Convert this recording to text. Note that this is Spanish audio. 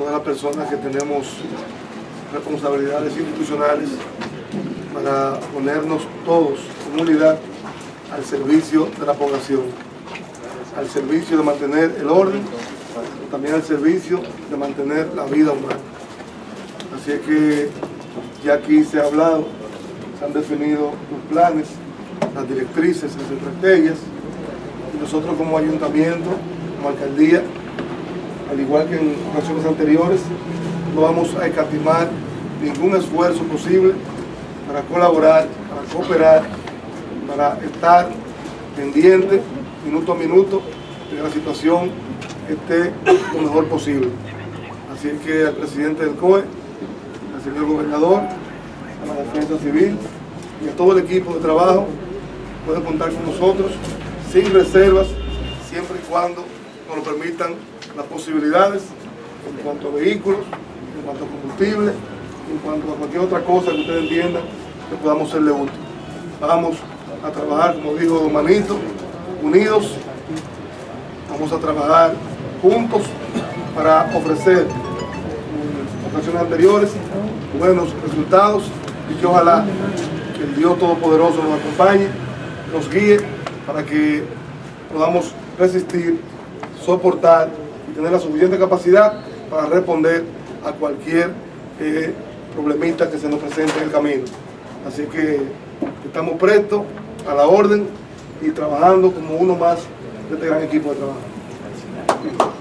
todas las personas que tenemos responsabilidades institucionales para ponernos todos en unidad al servicio de la población, al servicio de mantener el orden, también al servicio de mantener la vida humana. Así es que ya aquí se ha hablado, se han definido los planes, las directrices, las estrategias, y nosotros como ayuntamiento, como alcaldía, al igual que en ocasiones anteriores, no vamos a escatimar ningún esfuerzo posible para colaborar, para cooperar, para estar pendiente minuto a minuto de que la situación esté lo mejor posible. Así es que al presidente del COE, al señor gobernador, a la defensa civil y a todo el equipo de trabajo pueden contar con nosotros sin reservas, siempre y cuando nos lo permitan las posibilidades en cuanto a vehículos, en cuanto a combustible, en cuanto a cualquier otra cosa que ustedes entiendan que podamos serle útil. Vamos a trabajar, como dijo Manito, unidos, vamos a trabajar juntos para ofrecer en ocasiones anteriores buenos resultados y que ojalá que el Dios Todopoderoso nos acompañe, nos guíe para que podamos resistir, soportar tener la suficiente capacidad para responder a cualquier eh, problemita que se nos presente en el camino. Así que estamos prestos a la orden y trabajando como uno más de este gran equipo de trabajo.